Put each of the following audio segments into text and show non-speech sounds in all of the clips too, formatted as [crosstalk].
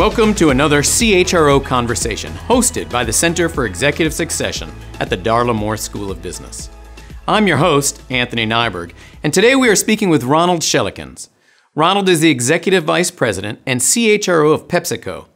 Welcome to another CHRO Conversation, hosted by the Center for Executive Succession at the Darla Moore School of Business. I'm your host, Anthony Nyberg, and today we are speaking with Ronald Schellekens. Ronald is the Executive Vice President and CHRO of PepsiCo,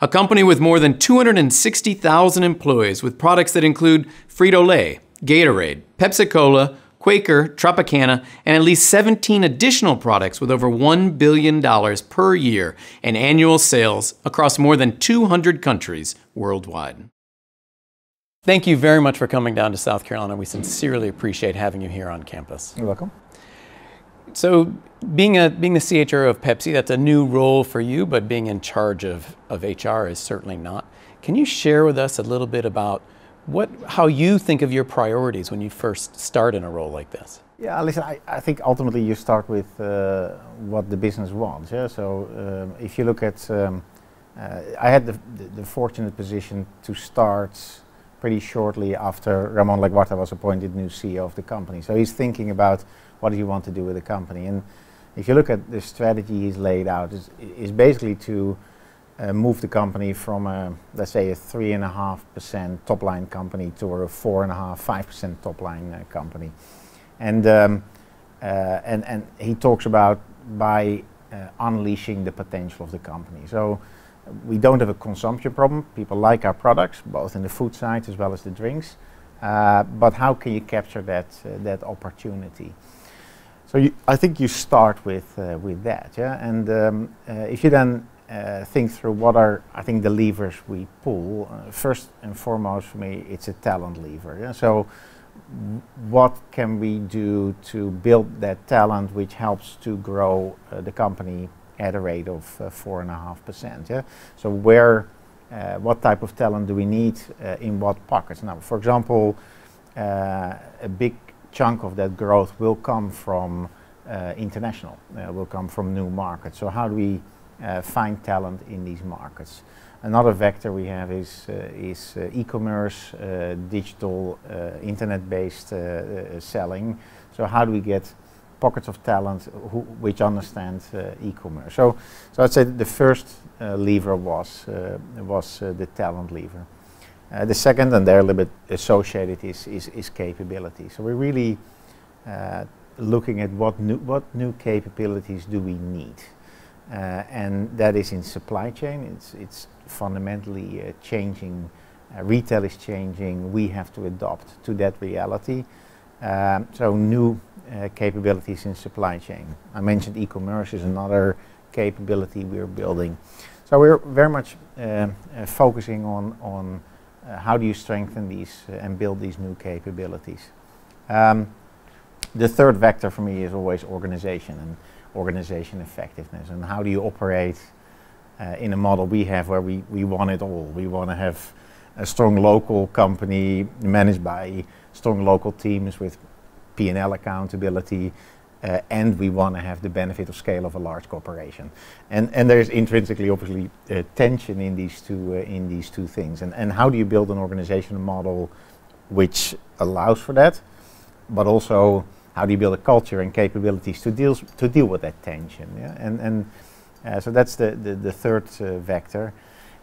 a company with more than 260,000 employees with products that include Frito Lay, Gatorade, Pepsi Cola, Quaker, Tropicana, and at least 17 additional products with over $1 billion per year in annual sales across more than 200 countries worldwide. Thank you very much for coming down to South Carolina. We sincerely appreciate having you here on campus. You're welcome. So, being a being the CHRO of Pepsi, that's a new role for you, but being in charge of, of HR is certainly not. Can you share with us a little bit about what, how you think of your priorities when you first start in a role like this? Yeah, listen, I, I think ultimately you start with uh, what the business wants. Yeah? So um, if you look at, um, uh, I had the, the, the, fortunate position to start pretty shortly after Ramon Laguarta was appointed new CEO of the company. So he's thinking about what does he want to do with the company. And if you look at the strategy he's laid out, is, is basically to move the company from a, let's say, a 3.5% top line company to a 4.5%, 5% top line uh, company. And, um, uh, and, and he talks about by uh, unleashing the potential of the company. So we don't have a consumption problem. People like our products, both in the food side as well as the drinks. Uh, but how can you capture that, uh, that opportunity? So you, I think you start with, with that. Yeah? And um, if you then uh, think through what are, I think, the levers we pull. Uh, first and foremost, for me, it's a talent lever. Yeah? So, what can we do to build that talent which helps to grow uh, the company at a rate of uh, four and a half percent? Yeah. So, where, uh, what type of talent do we need uh, in what pockets? Now, for example, a big chunk of that growth will come from international. will come from new markets. So, how do we uh, Uh, find talent in these markets. Another vector we have is, uh, is uh, e-commerce, uh, digital, uh, internet-based selling. So how do we get pockets of talent who, which understand e-commerce? So, so I'd say the first lever was, was the talent lever. Uh, the second, and they're a little bit associated, is, is, is capability. So we're really uh, looking at what new, what new capabilities do we need. Uh, and that is in supply chain. It's, it's fundamentally uh, changing. Uh, retail is changing. We have to adopt to that reality. Um, so new capabilities in supply chain. I mentioned e-commerce is another capability we're building. So we're very much uh, uh, focusing on, on uh, how do you strengthen these and build these new capabilities. Um, the third vector for me is always organization. And organization effectiveness and how do you operate uh, in a model we have where we, we want it all. We want to have a strong local company managed by strong local teams with P&L accountability uh, and we want to have the benefit of scale of a large corporation. And, and there's intrinsically obviously uh, tension in these two, uh, in these two things. And, and how do you build an organizational model which allows for that, but also how do you build a culture and capabilities to deal to deal with that tension? Yeah? And and uh, so that's the the, the third uh, vector,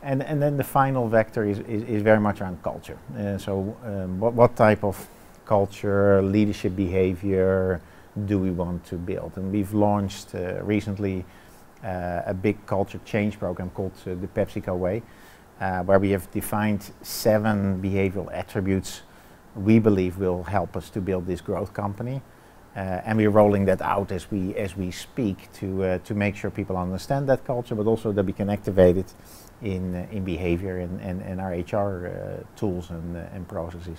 and and then the final vector is is, is very much around culture. Uh, so um, what what type of culture, leadership behavior do we want to build? And we've launched uh, recently uh, a big culture change program called uh, the PepsiCo Way, where we have defined seven behavioral attributes we believe will help us to build this growth company. Uh, and we're rolling that out as we as we speak to uh, to make sure people understand that culture, but also that we can activate it in uh, in behavior and, and, and our HR uh, tools and uh, and processes.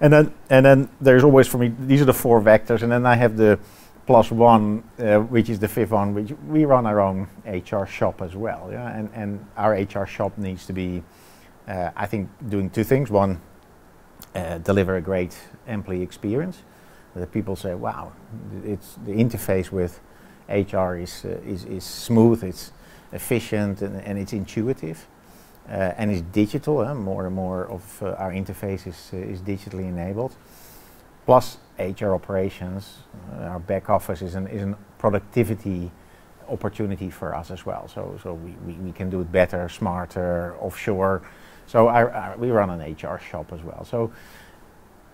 And then and then there's always for me these are the four vectors, and then I have the plus one, uh, which is the fifth one, which we run our own HR shop as well. Yeah, and and our HR shop needs to be, I think, doing two things. One, deliver a great employee experience that people say, wow, it's the interface with HR is, uh, is, is smooth, it's efficient, and, and it's intuitive. Uh, and it's digital. Uh, more and more of uh, our interface is, uh, is digitally enabled. Plus, HR operations, uh, our back office is an, is an productivity opportunity for us as well. So, so we, we, we can do it better, smarter, offshore. So I, we run an HR shop as well. So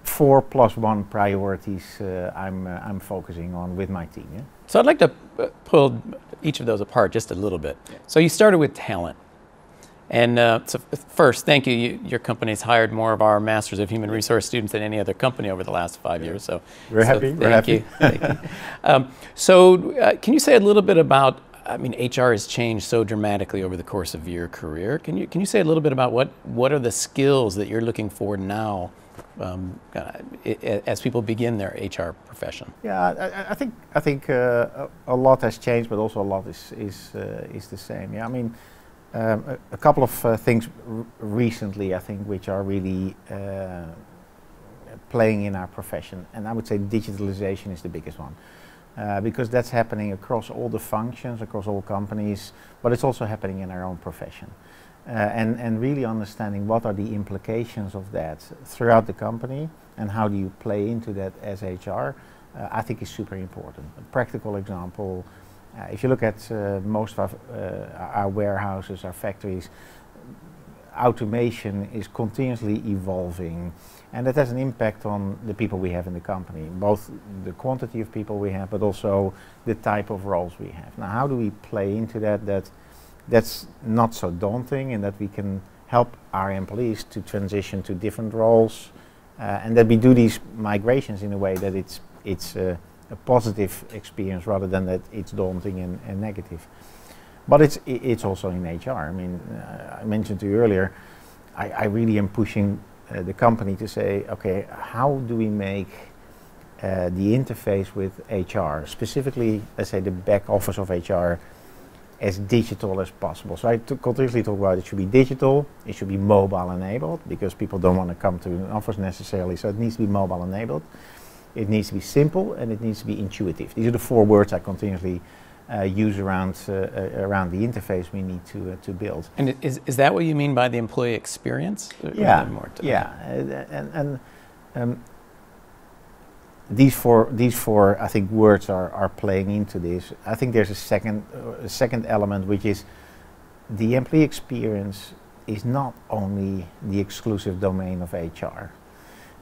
four plus one priorities uh, I'm, uh, I'm focusing on with my team. Yeah? So I'd like to uh, pull each of those apart just a little bit. So you started with talent. And uh, so first, thank you. you. Your company's hired more of our Masters of Human Resource students than any other company over the last five years. So we're so happy. We're happy. You. thank you. [laughs] Um, so uh, can you say a little bit about? I mean, HR has changed so dramatically over the course of your career. Can you can you say a little bit about what what are the skills that you're looking for now? Um, as people begin their HR profession? Yeah, I, I think I think uh, a, lot has changed, but also a lot is is uh, is the same. Yeah, I mean, um, a, a, couple of uh, things recently, I think, which are really uh, playing in our profession, and I would say digitalization is the biggest one. Uh, because that's happening across all the functions, across all companies, but it's also happening in our own profession. Uh, and, and really understanding what are the implications of that throughout the company and how do you play into that as HR, uh, I think is super important. A practical example, uh, if you look at uh, most of our, our, warehouses, our factories, automation is continuously evolving and that has an impact on the people we have in the company, both the quantity of people we have but also the type of roles we have. Now how do we play into that that that's not so daunting and that we can help our employees to transition to different roles uh, and that we do these migrations in a way that it's, it's a positive experience rather than that it's daunting and, and negative. But it's, it's also in HR. I mean, uh, I mentioned to you earlier, I, I really am pushing uh, the company to say, okay, how do we make uh, the interface with HR, specifically, let's say the back office of HR, as digital as possible. So I continuously talk about it should be digital, it should be mobile enabled because people don't want to come to an office necessarily. So it needs to be mobile enabled. It needs to be simple and it needs to be intuitive. These are the four words I continuously use around uh, uh, around the interface we need to uh, to build. And is, is that what you mean by the employee experience? Yeah, yeah, and, and um, these four, these four, I think, words are, are playing into this. I think there's a second, uh, a second element, which is the employee experience is not only the exclusive domain of HR.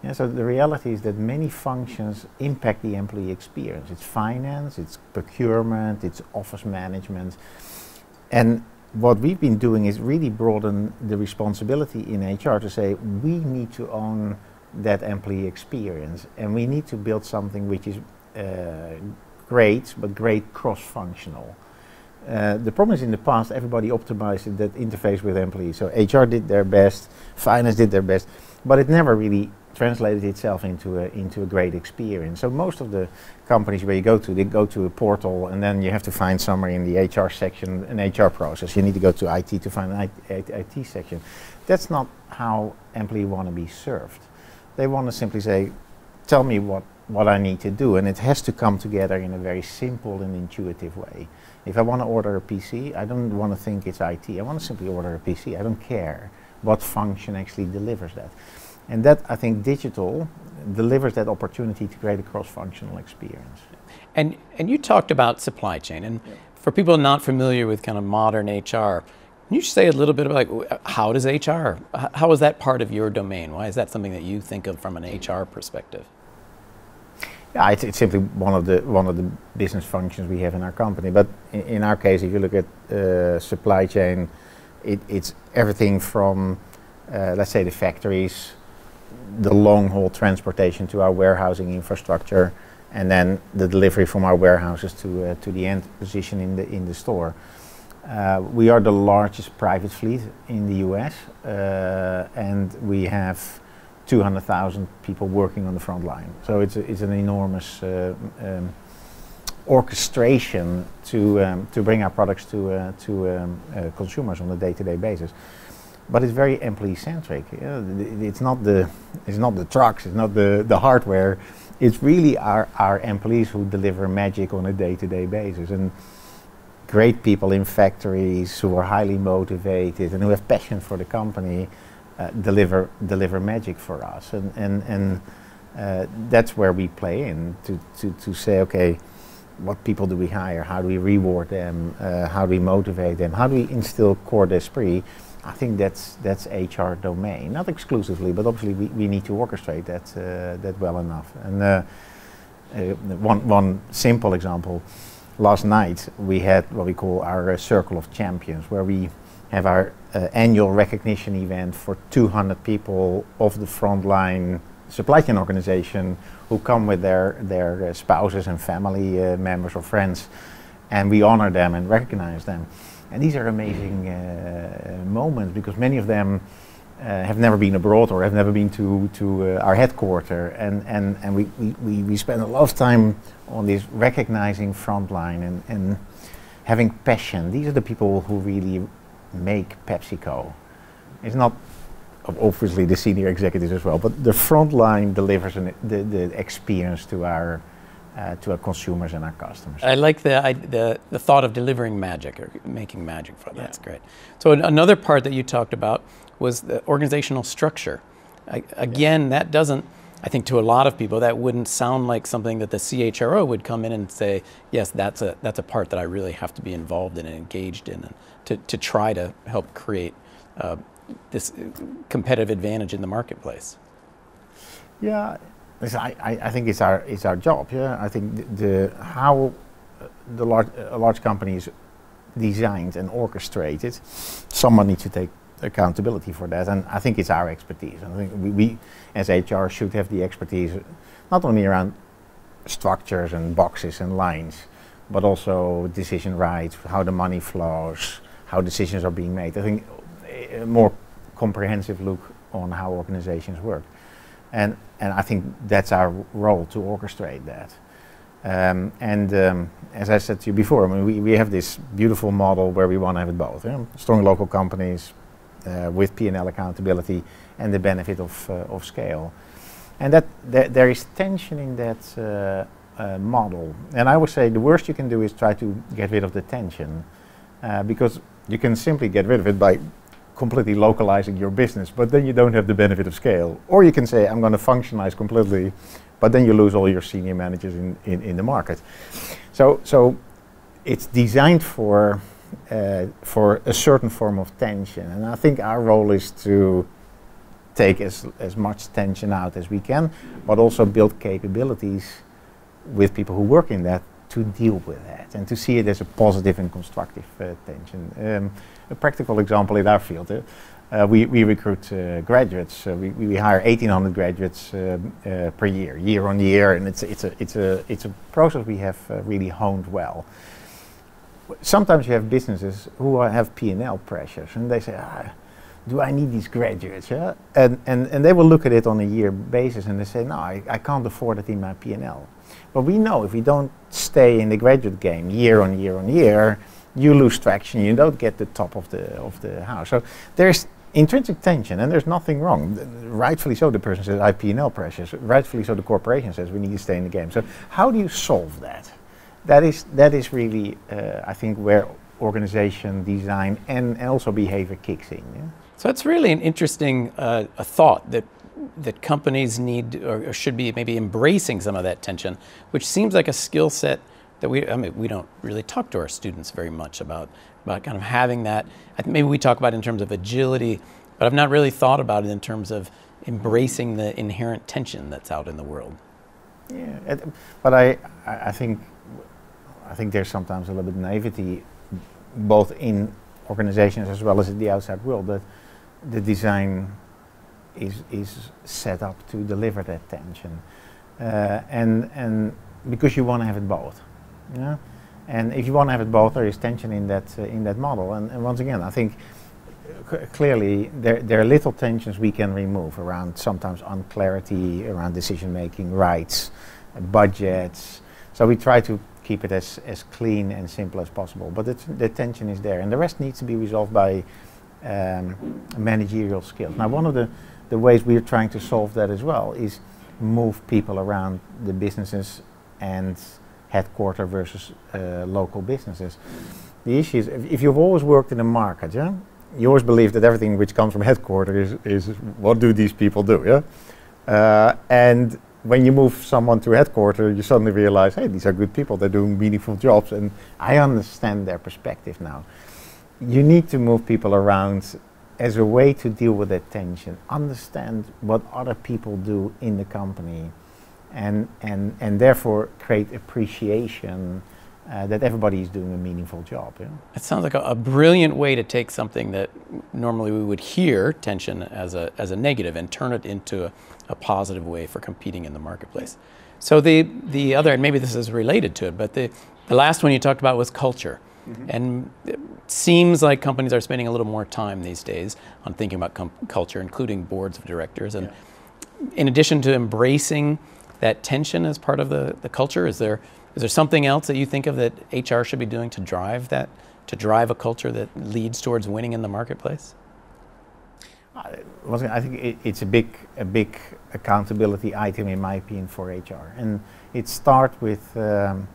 Yeah, so the reality is that many functions impact the employee experience. It's finance, it's procurement, it's office management. And what we've been doing is really broaden the responsibility in HR to say we need to own that employee experience. And we need to build something which is uh, great, but great cross-functional. Uh, the problem is in the past, everybody optimized that interface with employees. So HR did their best, finance did their best, but it never really translated itself into a, into a great experience. So most of the companies where you go to, they go to a portal and then you have to find somewhere in the HR section an HR process. You need to go to IT to find an IT, IT section. That's not how employees want to be served. They want to simply say, tell me what, what I need to do. And it has to come together in a very simple and intuitive way. If I want to order a PC, I don't want to think it's IT. I want to simply order a PC. I don't care what function actually delivers that. And that, I think, digital delivers that opportunity to create a cross-functional experience. And, and you talked about supply chain. And for people not familiar with kind of modern HR, can you say a little bit about like, how does HR, how is that part of your domain? Why is that something that you think of from an HR perspective? Yeah, it's, it's simply one of the one of the business functions we have in our company. But in, in our case, if you look at uh, supply chain, it, it's everything from, uh, let's say, the factories, the long haul transportation to our warehousing infrastructure, and then the delivery from our warehouses to uh, to the end position in the in the store. Uh, we are the largest private fleet in the US, uh, and we have 200,000 people working on the front line. So it's, a, it's an enormous uh, um, orchestration to, um, to bring our products to, uh, to um, uh, consumers on a day-to-day basis. But it's very employee-centric. You know, it's, not the, it's not the trucks, it's not the, the hardware. It's really our, our employees who deliver magic on a day-to-day basis. And great people in factories who are highly motivated and who have passion for the company uh, deliver deliver magic for us and and and uh, that's where we play in to, to, to say okay what people do we hire? How do we reward them? Uh, how do we motivate them? How do we instill corps d'esprit? I think that's that's HR domain, not exclusively, but obviously we, we need to orchestrate that uh, that well enough. And uh, uh, one one simple example, last night we had what we call our uh, Circle of Champions, where we have our uh, annual recognition event for 200 people of the frontline supply chain organization who come with their, their spouses and family members or friends, and we honor them and recognize them. And these are amazing uh, moments because many of them uh, have never been abroad or have never been to, to uh, our headquarter. And, and, and we, we, we, spend a lot of time on this recognizing frontline and, and having passion. These are the people who really make PepsiCo. It's not obviously the senior executives as well, but the front line delivers an, the, the experience to our uh, to our consumers and our customers. I like the, I, the the thought of delivering magic or making magic for them. That's great. So another part that you talked about was the organizational structure. I, again, yeah. that doesn't. I think to a lot of people that wouldn't sound like something that the CHRO would come in and say, yes, that's a that's a part that I really have to be involved in and engaged in, and to, to try to help create uh, this competitive advantage in the marketplace? Yeah, I, I think it's our it's our job. Yeah, I think the, the how uh, the uh, large a large company is designed and orchestrated, someone needs to take accountability for that, and I think it's our expertise. I think we, we as HR should have the expertise not only around structures and boxes and lines, but also decision rights, how the money flows, how decisions are being made. I think a more comprehensive look on how organizations work. And, and I think that's our role to orchestrate that. Um, and um, as I said to you before, I mean, we, we have this beautiful model where we want to have it both. Strong local companies uh, with P&L accountability and the benefit of, uh, of scale. And that, that there is tension in that uh, uh, model. And I would say the worst you can do is try to get rid of the tension uh, because you can simply get rid of it by completely localizing your business, but then you don't have the benefit of scale. Or you can say, I'm going to functionalize completely, but then you lose all your senior managers in, in, in the market. So, so it's designed for, uh, for a certain form of tension. And I think our role is to take as, as much tension out as we can, but also build capabilities with people who work in that to deal with that and to see it as a positive and constructive uh, tension. Um, a practical example in our field. Uh, uh, we, we recruit uh, graduates. Uh, we, we hire 1,800 graduates uh, uh, per year, year on year, and it's, it's, a, it's, a, it's a process we have really honed well. Sometimes you have businesses who have P&L pressures, and they say, ah, do I need these graduates? Yeah? And, and, and they will look at it on a year basis and they say, no, I, I can't afford it in my P&L. But we know if we don't stay in the graduate game year on year on year, you lose traction, you don't get the top of the, of the house. So there's intrinsic tension and there's nothing wrong. Rightfully so, the person says IP&L pressures. Rightfully so, the corporation says we need to stay in the game. So how do you solve that? That is, that is really, uh, I think, where organization design and, and also behavior kicks in. Yeah? So it's really an interesting uh, a thought that that companies need or, or should be maybe embracing some of that tension, which seems like a skill set that we, I mean, we don't really talk to our students very much about, about kind of having that. maybe we talk about in terms of agility, but I've not really thought about it in terms of embracing the inherent tension that's out in the world. Yeah, but I, I think, I think there's sometimes a little bit of naivety, both in organizations as well as in the outside world, that the design is is set up to deliver that tension, uh, and and because you want to have it both. Yeah? And if you want to have it both, there is tension in that, uh, in that model. And, and, once again, I think clearly there, there are little tensions we can remove around sometimes unclarity, around decision making, rights, uh, budgets. So we try to keep it as, as clean and simple as possible. But the tension is there. And the rest needs to be resolved by um, managerial skills. Now, one of the, the ways we're trying to solve that as well is move people around the businesses and headquarter versus uh, local businesses. The issue is if, if, you've always worked in a market, yeah, you always believe that everything which comes from headquarters is, is what do these people do, yeah, uh, and when you move someone to headquarters, you suddenly realize, hey, these are good people. They're doing meaningful jobs, and I understand their perspective now. You need to move people around as a way to deal with that tension. Understand what other people do in the company, and and and therefore create appreciation uh, that everybody is doing a meaningful job. Yeah? It sounds like a, a, brilliant way to take something that normally we would hear tension as a, as a negative and turn it into a, a positive way for competing in the marketplace. So the, the other, and maybe this is related to it, but the, the last one you talked about was culture. Mm-hmm. And it seems like companies are spending a little more time these days on thinking about com- culture, including boards of directors. And yeah. in addition to embracing that tension as part of the, the culture, is there is there something else that you think of that HR should be doing to drive that, to drive a culture that leads towards winning in the marketplace? I think it's a big, a big accountability item in my opinion for HR, and it starts with, um,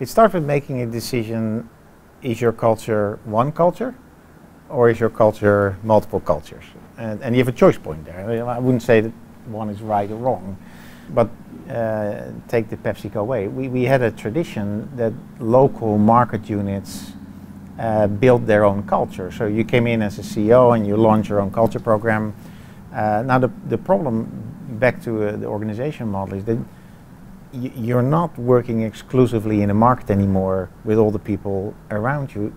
it with making a decision: is your culture one culture, or is your culture multiple cultures? And, and you have a choice point there. I wouldn't say that one is right or wrong, but uh, take the PepsiCo way. We, we had a tradition that local market units uh, built their own culture. So you came in as a CEO and you launched your own culture program. Uh, now the, the problem back to uh, the organization model is that you're not working exclusively in a market anymore with all the people around you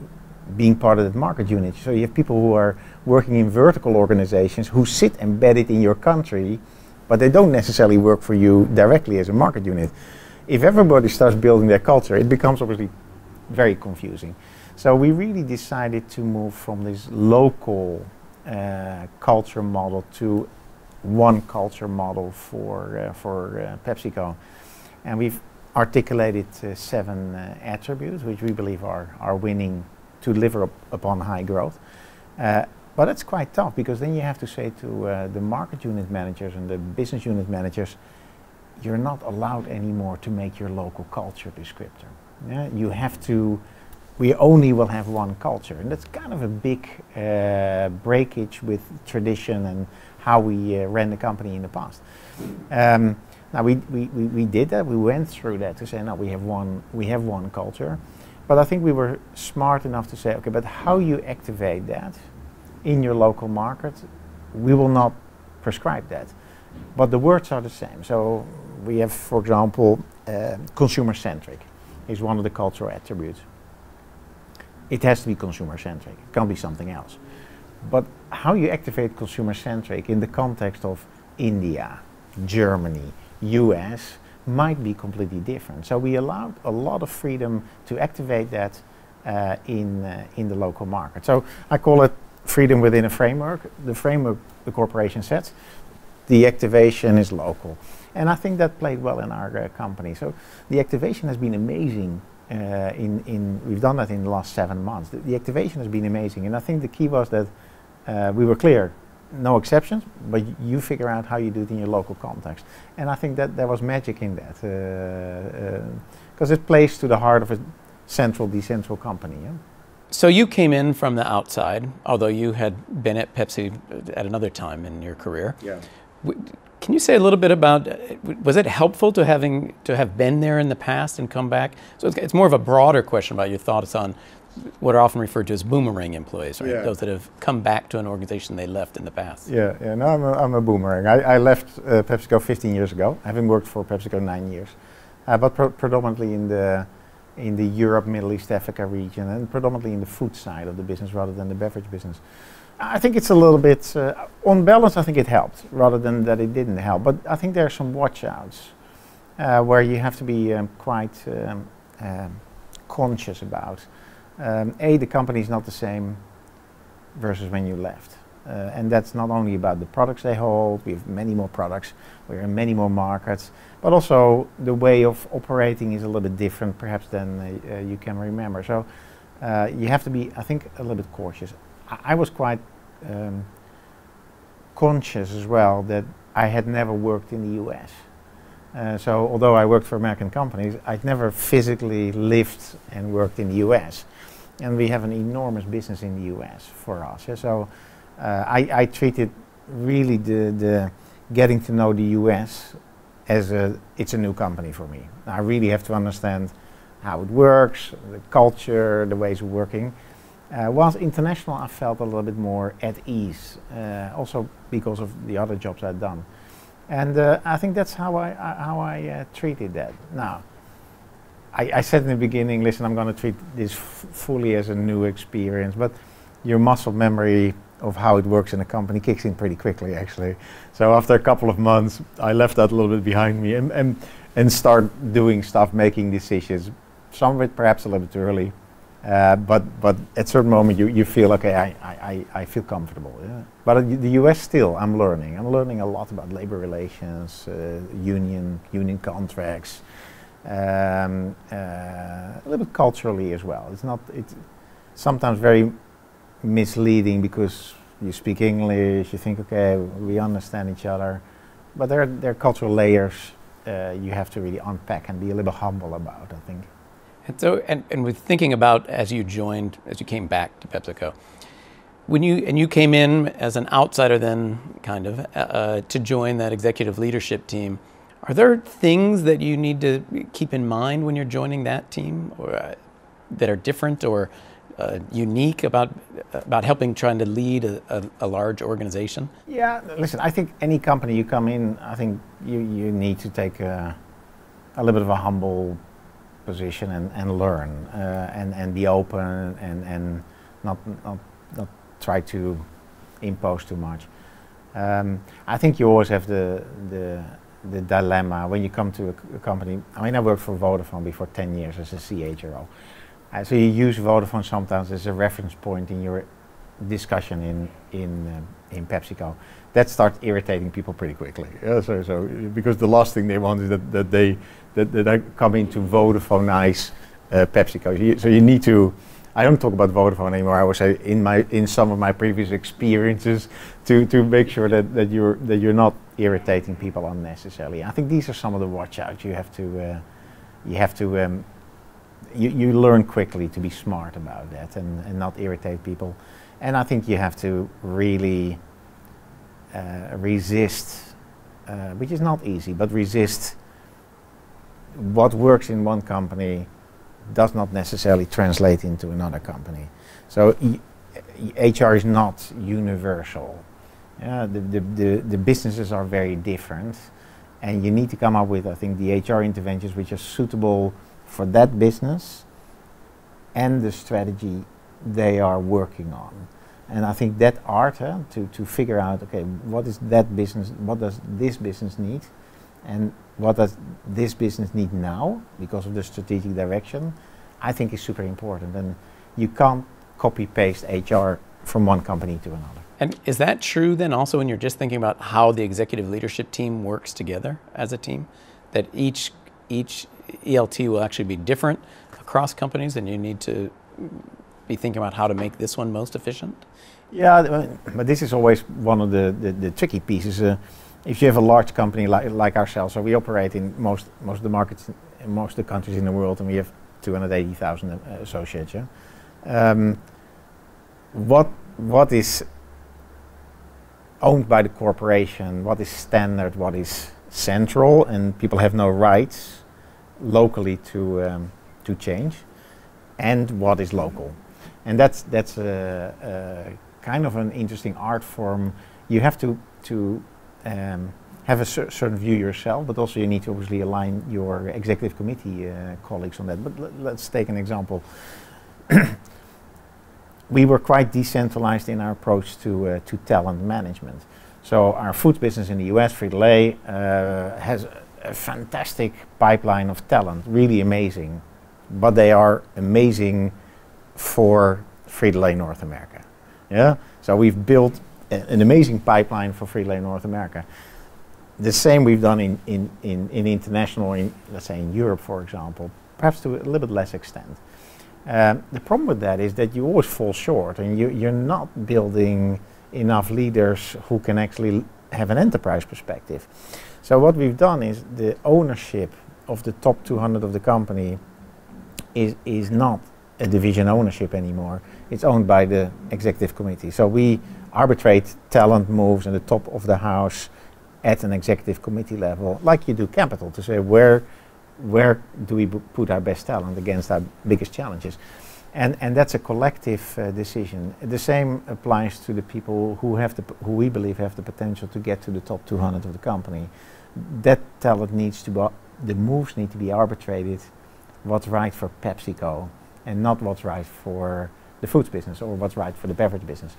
being part of that market unit. So you have people who are working in vertical organizations who sit embedded in your country but they don't necessarily work for you directly as a market unit. If everybody starts building their culture, it becomes obviously very confusing. So we really decided to move from this local uh, culture model to one culture model for uh, for uh, PepsiCo, and we've articulated uh, seven uh, attributes which we believe are are winning to deliver up upon high growth. But it's quite tough because then you have to say to uh, the market unit managers and the business unit managers, you're not allowed anymore to make your local culture descriptor. Yeah? You have to, we only will have one culture. And that's kind of a big uh, breakage with tradition and how we uh, ran the company in the past. Um, now we, we, we, we did that, we went through that to say, no, we have one, we have one culture. But I think we were smart enough to say, okay, but how you activate that in your local market, we will not prescribe that. But the words are the same. So we have, for example, uh, consumer centric is one of the cultural attributes. It has to be consumer centric, it can't be something else. But how you activate consumer centric in the context of India, Germany, US might be completely different. So we allowed a lot of freedom to activate that uh, in, uh, in the local market. So I call it freedom within a framework. The framework the corporation sets, the activation is local. And I think that played well in our uh, company. So the activation has been amazing. Uh, in, in we've done that in the last seven months. The, the activation has been amazing, and I think the key was that uh, we were clear, no exceptions, but you figure out how you do it in your local context. And I think that there was magic in that, because uh, uh, it plays to the heart of a central, decentral company. Yeah? So you came in from the outside, although you had been at Pepsi at another time in your career. Yeah. Can you say a little bit about? Was it helpful to having to have been there in the past and come back? So it's, it's more of a broader question about your thoughts on what are often referred to as boomerang employees, right? Yeah. Those that have come back to an organization they left in the past. Yeah, yeah. No, I'm a, I'm a boomerang. I, I left uh, PepsiCo 15 years ago, having worked for PepsiCo nine years, uh, but predominantly in the in the Europe, Middle East, Africa region, and predominantly in the food side of the business rather than the beverage business. I think it's a little bit, uh, on balance, I think it helped rather than that it didn't help. But I think there are some watchouts uh, where you have to be um, quite um, um, conscious about. Um, a, the company is not the same versus when you left. Uh, and that's not only about the products they hold, we have many more products, we're in many more markets, but also the way of operating is a little bit different perhaps than uh, uh, you can remember. So uh, you have to be, I think, a little bit cautious. I, I was quite um, conscious as well that I had never worked in the US. Uh, so although I worked for American companies, I'd never physically lived and worked in the US. And we have an enormous business in the US for us. Yeah? So I, I treated really the, the getting to know the US as a it's a new company for me. I really have to understand how it works, the culture, the ways of working. Uh, whilst international, I felt a little bit more at ease, uh, also because of the other jobs I'd done, and uh, I think that's how I, I how I uh, treated that. Now, I, I, said in the beginning, listen, I'm going to treat this fully as a new experience, but your muscle memory of how it works in a company kicks in pretty quickly, actually. So after a couple of months, I left that a little bit behind me and and, and start doing stuff, making decisions. Some of it perhaps a little bit early uh, but but at certain moment you, you feel okay I, I, I feel comfortable yeah. but uh, the US still I'm learning I'm learning a lot about labor relations uh, union union contracts um, uh, a little bit culturally as well it's not it's sometimes very misleading because you speak English you think okay we understand each other. But there are, there are cultural layers uh, you have to really unpack and be a little humble about I think. And so, and, and with thinking about as you joined, as you came back to PepsiCo, when you and you came in as an outsider, then kind of uh, uh, to join that executive leadership team, are there things that you need to keep in mind when you're joining that team, or uh, that are different or uh, unique about about helping trying to lead a, a, a, large organization? Yeah, listen, I think any company you come in, I think you you need to take a, a little bit of a humble position and, and learn uh, and, and be open and, and not, not, not try to impose too much. Um, I think you always have the, the, the dilemma when you come to a, a, company. I mean, I worked for Vodafone before 10 years as a CHRO. Uh, so you use Vodafone sometimes as a reference point in your discussion in, in, uh, in PepsiCo. That starts irritating people pretty quickly. Yeah, so, so because the last thing they want is that, that they that, that I come into Vodafone nice uh, PepsiCo. So you, so you need to. I don't talk about Vodafone anymore. I would say in my in some of my previous experiences to, to make sure that, that you're that you're not irritating people unnecessarily. I think these are some of the watch outs you have to uh, you have to um, you, you learn quickly to be smart about that and, and not irritate people. And I think you have to really uh, resist, uh, which is not easy, but resist what works in one company does not necessarily translate into another company. So e HR is not universal. Yeah, the, the, the, the, businesses are very different and you need to come up with, I think, the HR interventions which are suitable for that business and the strategy they are working on. And I think that art to, to figure out, okay, what is that business, what does this business need? And what does this business need now because of the strategic direction, I think is super important. And you can't copy paste HR from one company to another. And is that true then also when you're just thinking about how the executive leadership team works together as a team? That each each ELT will actually be different across companies and you need to be thinking about how to make this one most efficient? Yeah, but this is always one of the, the, the tricky pieces. Uh, if you have a large company like, like ourselves, so we operate in most most of the markets in most of the countries in the world, and we have 280,000 uh, associates. Yeah? Um, what what is owned by the corporation? What is standard? What is central? And people have no rights locally to um, to change. And what is local? And that's that's a, a kind of an interesting art form. You have to to um, have a cer certain view yourself, but also you need to obviously align your executive committee uh, colleagues on that. But let's take an example. [clears throat] we were quite decentralized in our approach to, uh, to talent management. So our food business in the US, Frito-Lay, uh, has a fantastic pipeline of talent, really amazing. But they are amazing for Frito-Lay North America. Yeah. So we've built an amazing pipeline for Frito-Lay North America. The same we've done in, in, in, in international, in, let's say in Europe, for example, perhaps to a little bit less extent. Um, the problem with that is that you always fall short and you, you're not building enough leaders who can actually have an enterprise perspective. So what we've done is the ownership of the top 200 of the company is, is not a division ownership anymore. It's owned by the executive committee. So we arbitrate talent moves in the top of the house at an executive committee level, like you do capital, to say where where do we put our best talent against our biggest challenges. And, and that's a collective uh, decision. The same applies to the people who have the who we believe have the potential to get to the top 200 of the company. That talent needs to be the moves need to be arbitrated. What's right for PepsiCo, and not what's right for the foods business or what's right for the beverage business.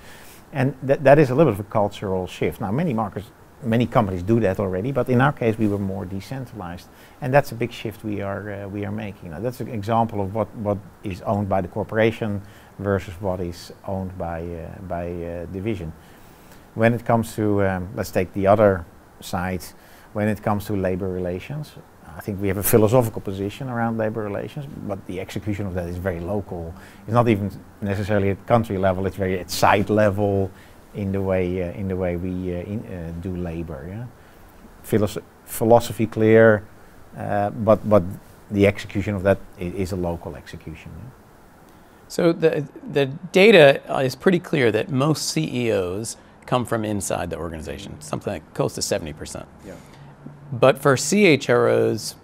And th that is a little bit of a cultural shift. Now, many markets, many companies do that already, but in our case, we were more decentralized, and that's a big shift we are uh, we are making. Now, that's an example of what what is owned by the corporation versus what is owned by uh, by uh, division. When it comes to, um, let's take the other side, when it comes to labor relations, I think we have a philosophical position around labor relations, but the execution of that is very local. It's not even necessarily at country level. It's very at site level in the way uh, in the way we uh, in, uh, do labor. Yeah, Philos philosophy clear, uh, but but the execution of that is a local execution. Yeah? So the the data is pretty clear that most CEOs come from inside the organization, something like close to seventy percent. Yeah. But for CHROs,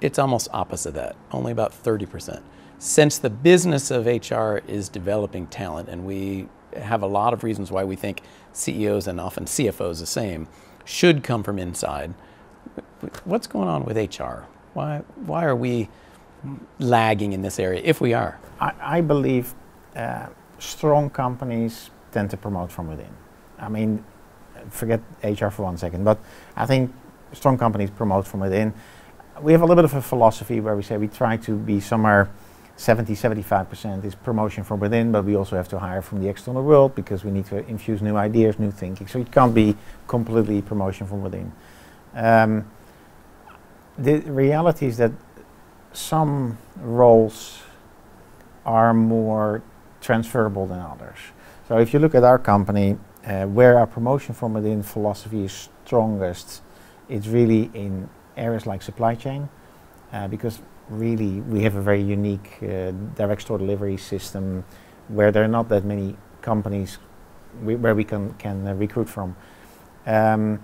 it's almost opposite that, only about 30%. Since the business of HR is developing talent, and we have a lot of reasons why we think CEOs and often CFOs the same should come from inside. What's going on with HR? Why, why are we lagging in this area, if we are? I, I believe uh, strong companies tend to promote from within. I mean, forget HR for one second, but I think strong companies promote from within. We have a little bit of a philosophy where we say we try to be somewhere 70, 75% is promotion from within, but we also have to hire from the external world because we need to infuse new ideas, new thinking. So it can't be completely promotion from within. Um, the reality is that some roles are more transferable than others. So if you look at our company, uh, where our promotion from within philosophy is strongest, it's really in areas like supply chain, uh, because really we have a very unique uh, direct store delivery system where there are not that many companies we where we can, can uh, recruit from. Um,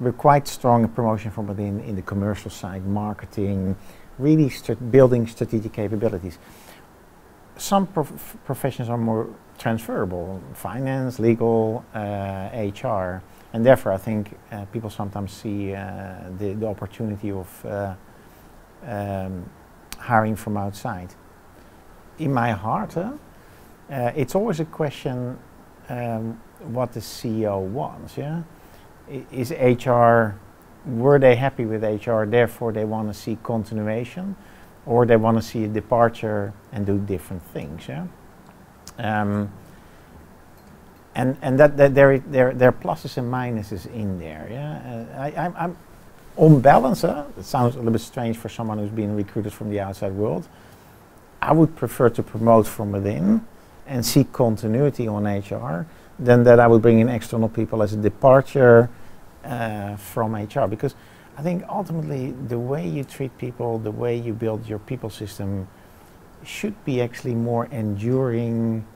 we're quite strong in promotion from within in the commercial side, marketing, really st building strategic capabilities. Some prof professions are more transferable, finance, legal, HR. Uh, and therefore, I think uh, people sometimes see uh, the, the opportunity of uh, um, hiring from outside. In my heart, uh, it's always a question um, what the CEO wants. Yeah, is HR were they happy with HR? Therefore, they want to see continuation, or they want to see a departure and do different things. Yeah. Um, and and that, that there, there there are pluses and minuses in there. Yeah, uh, I, I'm, I'm on balance. Uh, it sounds a little bit strange for someone who's been recruited from the outside world. I would prefer to promote from within and see continuity on HR than that I would bring in external people as a departure uh, from HR because I think ultimately the way you treat people, the way you build your people system should be actually more enduring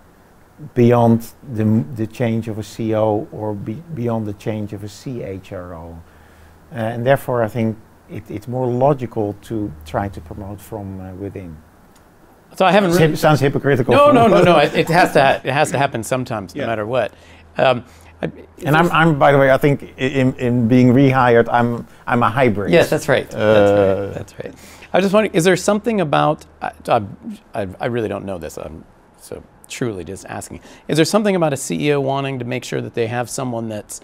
beyond the, the change of a CEO or be beyond the change of a CHRO. Uh, and therefore, I think it, it's more logical to try to promote from uh, within. So I haven't really sounds hypocritical. No, no, no, no. [laughs] It, it, has to. it has to happen sometimes, yeah. no matter what. Um, and I'm, I'm, by the way, I think in, in being rehired, I'm, I'm a hybrid. Yes, that's right. Uh, that's right. That's right. I was just wondering, is there something about? I, I, I really don't know this. I'm, so truly just asking. Is there something about a CEO wanting to make sure that they have someone that's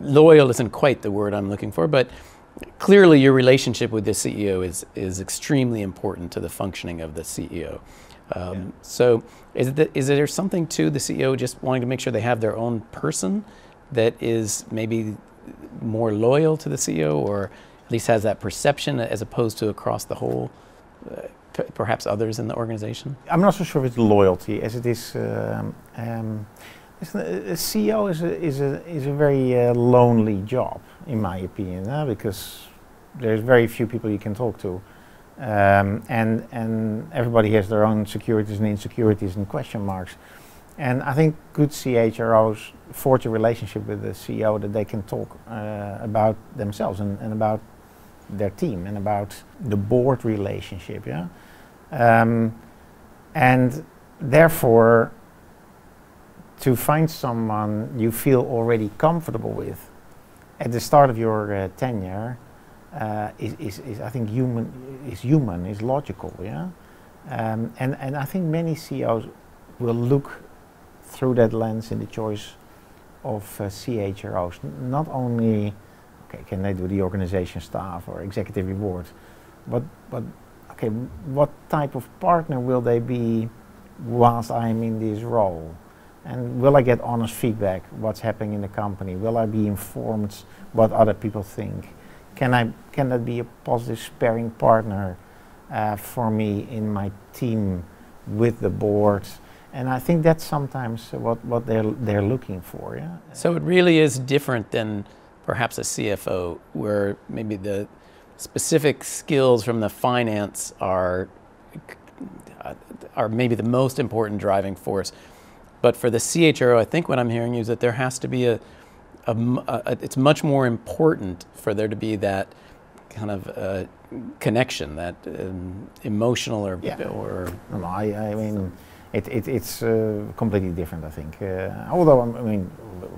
loyal isn't quite the word I'm looking for, but clearly your relationship with the CEO is is extremely important to the functioning of the CEO. Um, yeah. So is, it, is there something to the CEO just wanting to make sure they have their own person that is maybe more loyal to the CEO or at least has that perception as opposed to across the whole uh, perhaps others in the organization? I'm not so sure if it's loyalty as it is. Um, um, a CEO is a, is a, is a very uh, lonely job, in my opinion, uh, because there's very few people you can talk to. Um, and, and everybody has their own securities and insecurities and question marks. And I think good CHROs forge a relationship with the CEO that they can talk uh, about themselves and, and, about their team and about the board relationship. Yeah, um, and therefore, to find someone you feel already comfortable with at the start of your uh, tenure uh, is, is, is, I think human is human is logical. Yeah, um, and and I think many CEOs will look through that lens in the choice of uh, CHROs. Not only okay, can they do the organization staff or executive reward, but but okay, what type of partner will they be whilst I'm in this role? And will I get honest feedback? What's happening in the company? Will I be informed what other people think? Can I can that be a positive sparring partner uh, for me in my team with the board? And I think that's sometimes what, what they're, they're looking for. Yeah? So it really is different than perhaps a CFO, where maybe the specific skills from the finance are, are maybe the most important driving force. But for the CHRO, I think what I'm hearing is that there has to be a, a, a it's much more important for there to be that kind of uh, connection, that um, emotional or, yeah. or. No, I, I mean, it, it, it's uh, completely different, I think. Uh, although, I mean,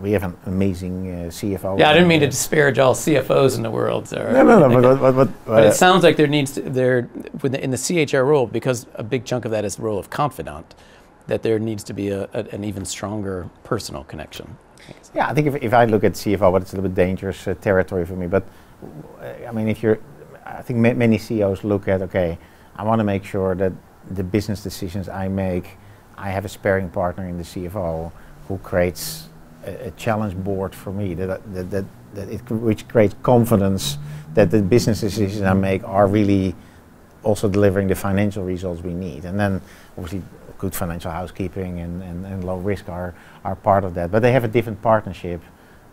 we have an amazing uh, CFO. Yeah, I didn't mean to disparage all CFOs in the world. Or no, no, no, but, but, but, it sounds like there needs to, there, in the CHR role, because a big chunk of that is the role of confidant, that there needs to be a, a, an even stronger personal connection. Yeah, I think if, if I look at CFO, but it's a little bit dangerous uh, territory for me. But I mean, if you're, I think ma many CEOs look at, okay, I want to make sure that the business decisions I make, I have a sparing partner in the CFO who creates a, a challenge board for me that, that, that, that it which creates confidence that the business decisions I make are really also delivering the financial results we need. And then obviously good financial housekeeping and, and, and low risk are, are part of that. But they have a different partnership.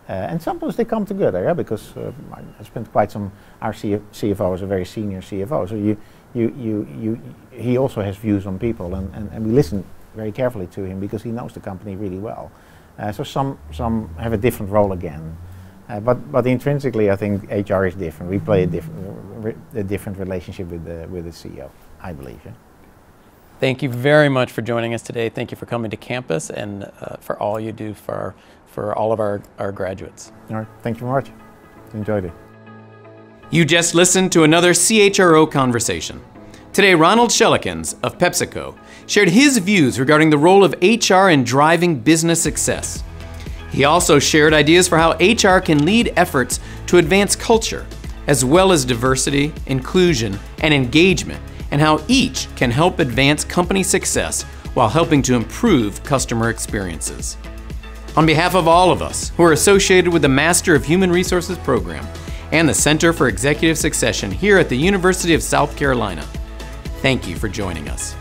Uh, and sometimes they come together, yeah, because uh, I spent quite some. Our CFO is a very senior CFO, so you, you, you, you, he also has views on people, and, and, and we listen very carefully to him because he knows the company really well. Uh, so some, some have a different role again. Uh, but, but intrinsically, I think HR is different. We play a different, a different relationship with the, with the CEO, I believe. Yeah? Thank you very much for joining us today. Thank you for coming to campus and uh, for all you do for, for all of our, our graduates. All right. Thank you very much. Enjoyed it. You just listened to another CHRO conversation. Today, Ronald Schellekens of PepsiCo shared his views regarding the role of HR in driving business success. He also shared ideas for how HR can lead efforts to advance culture, as well as diversity, inclusion, and engagement, and how each can help advance company success while helping to improve customer experiences. On behalf of all of us who are associated with the Master of Human Resources program and the Center for Executive Succession here at the University of South Carolina, thank you for joining us.